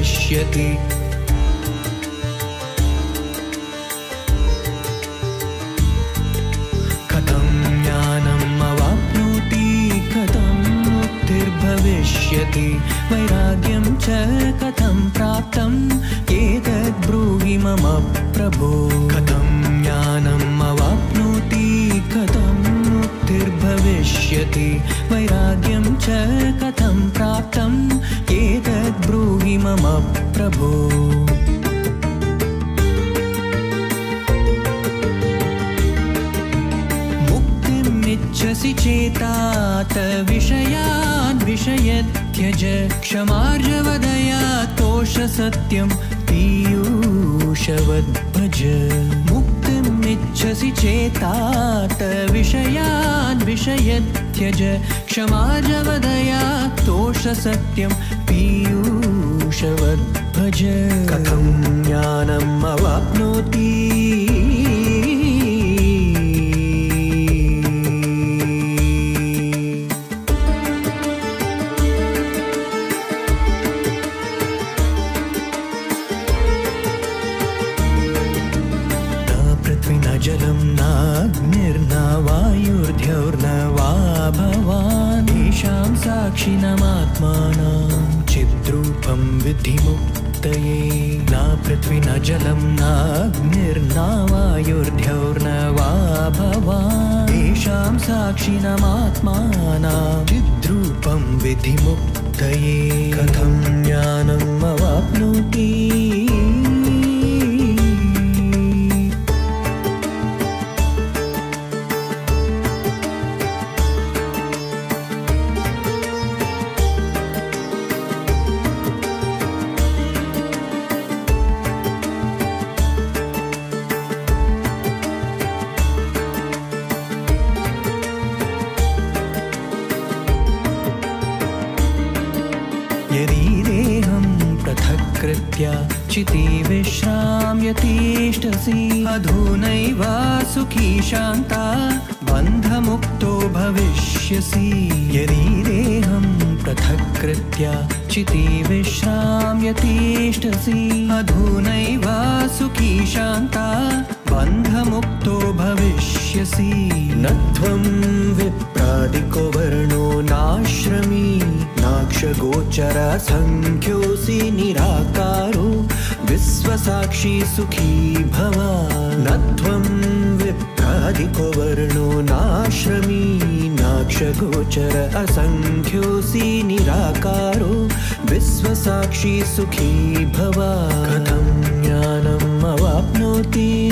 वाप्नोति कथं मुक्तिर्भविष्यति कथं विषयान् विषयत्यज क्षमार्जवदया तोषसत्यं पीयूषवद्भज मुक्तिमिच्छसि चेतात विषयान् विषयत्यज क्षमार्जवदया तोषसत्यं पीयूषवद्भज कथं ज्ञानम् अवाप्नोति चिद्रूपं विधि मुक्तये न पृथ्वी न जलं नाग्निर्ना वायुर्ध्योर्न वा भवान् येषां साक्षिणमात्मानां चिद्रूपं विधि मुक्तये कथं ज्ञानम् अवाप्नोति? विश्राम्यतीष्टसि अधुनैव सुखी शान्ता बन्धमुक्तो भविष्यसि। यदि देहं पृथक्कृत्य चिति विश्राम्यतीष्टसि अधुनैव सुखी शान्ता बन्धमुक्तो भविष्यसि। न त्वं विप्रादिको वर्णो नाश्रमी नाक्षगोचर सङ्ख्योऽसि निराकारो विश्वसाक्षी सुखी भव न त्वं विप्रादिको वर्णो नाश्रमी नाक्षगोचर असङ्ख्योऽसि निराकारो। विश्वसाक्षी सुखी भव कथं ज्ञानम् अवाप्नोति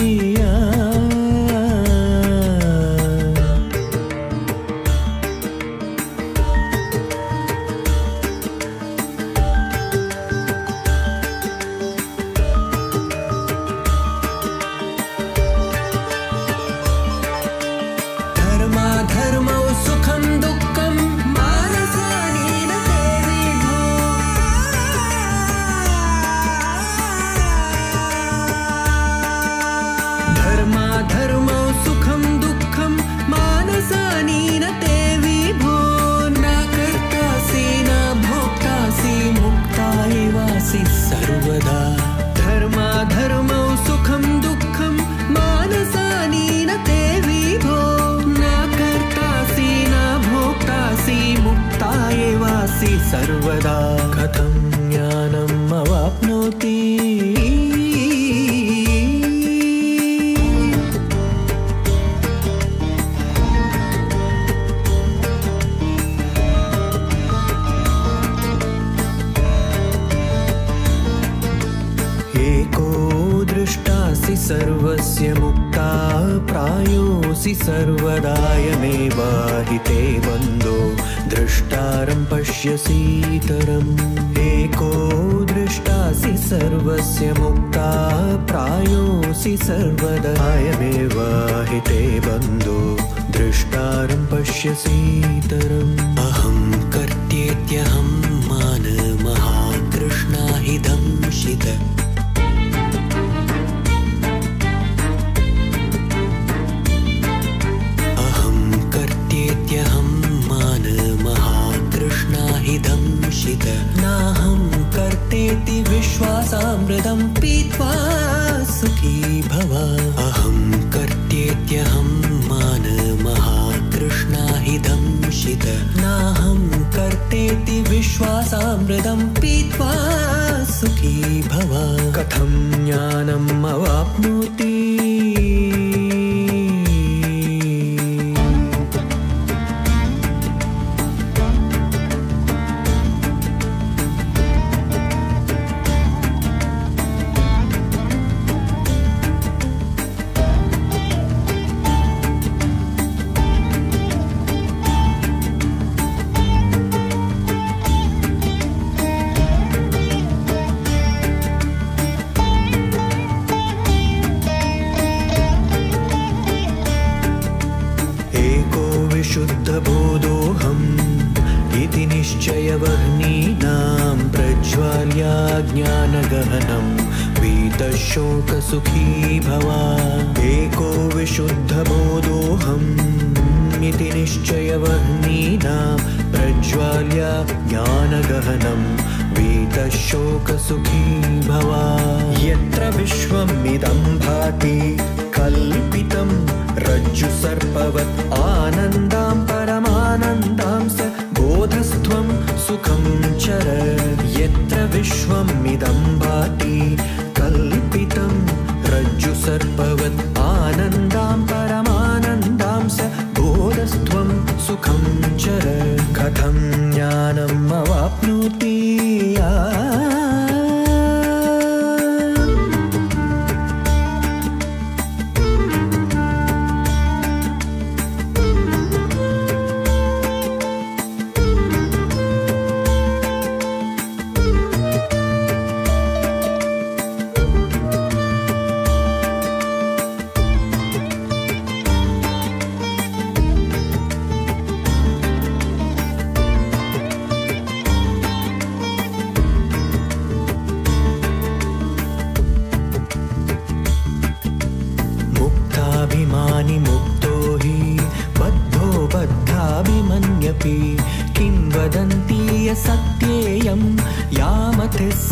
सर्वदा कथं ज्ञानम् प्रायोऽसि सर्वदायमेव हि ते बन्धो दृष्टारं पश्यसीतरम् एको दृष्टासि सर्वस्य मुक्ता प्रायोऽसि सर्वदायमेव हि ते बन्धो दृष्टारं पश्यसीतरम् अहं कर्त्येत्यहं मानमहाकृष्णा हि श्वासामृतम् वीतशोकसुखी भवा एको विशुद्धबोधोऽहम् इति निश्चयवर्णीनां प्रज्वाल्या ज्ञानगहनं वीतशोकसुखी भवा। यत्र विश्वमिदं भाति कल्पितं रज्जु सर्पवत् आनन्दां परमानन्दां स बोधस्त्वं सुखं चर। यत्र विश्वमिदं भाति कल्पितं रज्जु सर्पवत् आनन्दां परमानन्दां स बोधस्त्वं सुखं चर कथं ज्ञानम् अवाप्नोति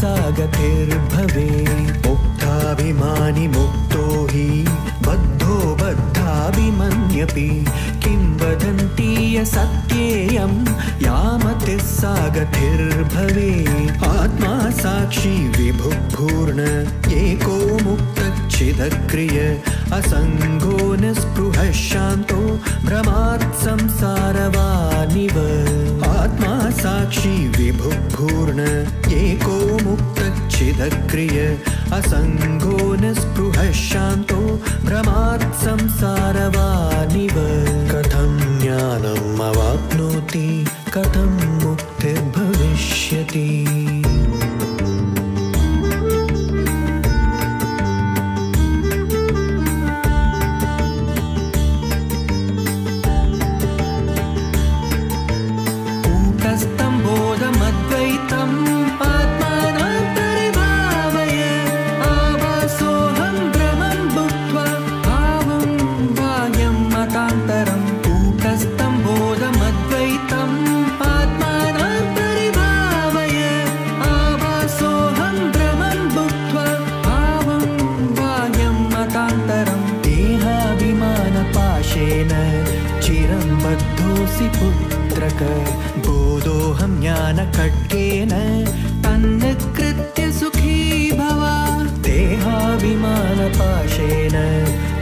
सा गतिर्भवे मुक्ताभिमानि मुक्तो हि बद्धो बद्धाभिमन्यपि। किं वदन्ति सत्येयं यामतिः सा गतिर्भवे आत्मा साक्षी विभुपूर्ण एको मुक्तच्छिदक्रिय असङ्गो निःस्पृहः शान्तो भ्रमात् संसारवानिव। आत्मा साक्षी विभुपूर्ण एको मुक्तच्छिदक्रिय असङ्गो निःस्पृहः शान्तो भ्रमात् संसारवानिव बोधोऽहं तन्नकृत्य सुखी भव देहाभिमानपाशेन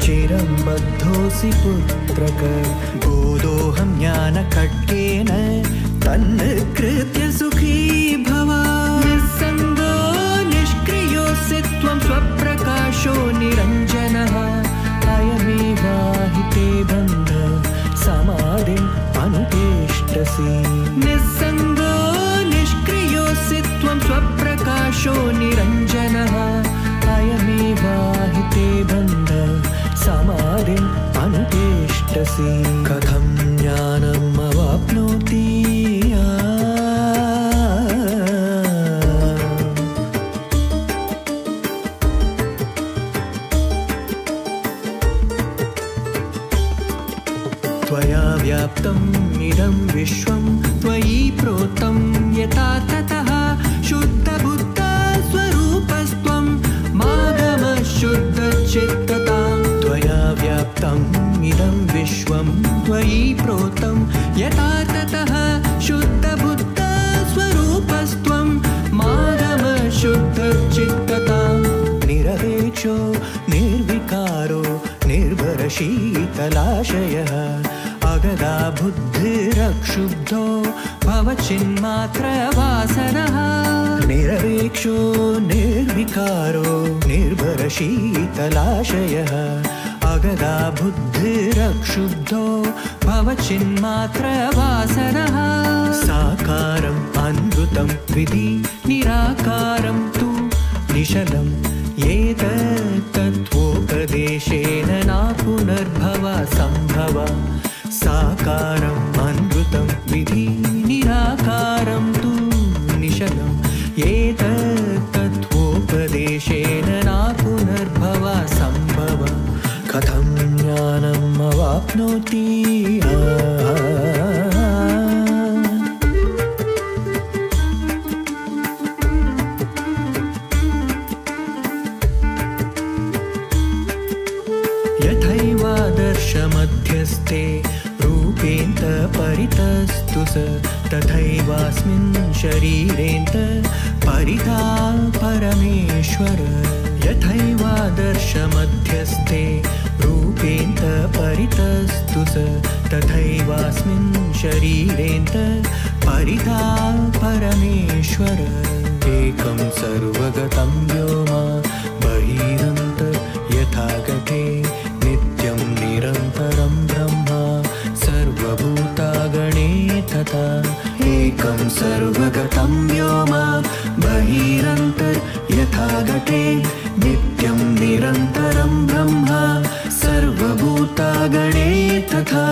चिरं बद्धोऽसि पुत्रक बोधोऽहं ज्ञानखड्गेन सुखी भव विश्वं त्वयि प्रोतं यथा ततः शुद्धबुद्धा स्वरूपस्त्वं मागमशुद्धचित्तता त्वया व्याप्तम् इदं विश्वं त्वयि प्रोतं यथा ततः शुद्धबुद्धा स्वरूपस्त्वं मागमशुद्धचित्तता निरपेक्षो निर्विकारो निर्भरशीतलाशय निरक्षुब्धो भवचिन्मात्रवासरः निरवेक्षो निर्विकारो निर्भरशीतलाशयः। अगदा बुद्धिरक्षुब्धो भवचिन्मात्रवासरः साकारम् अनृतं विधि निराकारं तु निशलम् एतत्तत्त्वोपदेशेन ना पुनर्भव सम्भव साकारम् अनृतं विधि निराकारं तु निशलम् एतत्तत्त्वोपदेशेन ना पुनर्भव सम्भव। कथं ज्ञानम् अवाप्नोति रूपेन्तपरितस्तु स तथैवास्मिन् शरीरेन्त परिता परमेश्वर यथैवादर्शमध्यस्थे रूपेन्तपरितस्तु स तथैवास्मिन् शरीरेन्त परिता परमेश्वर एकं सर्वगतं व्योमा सर्वगतं व्योम बहिरन्तर् यथा गते नित्यं निरन्तरं ब्रह्म सर्वभूतागणे तथा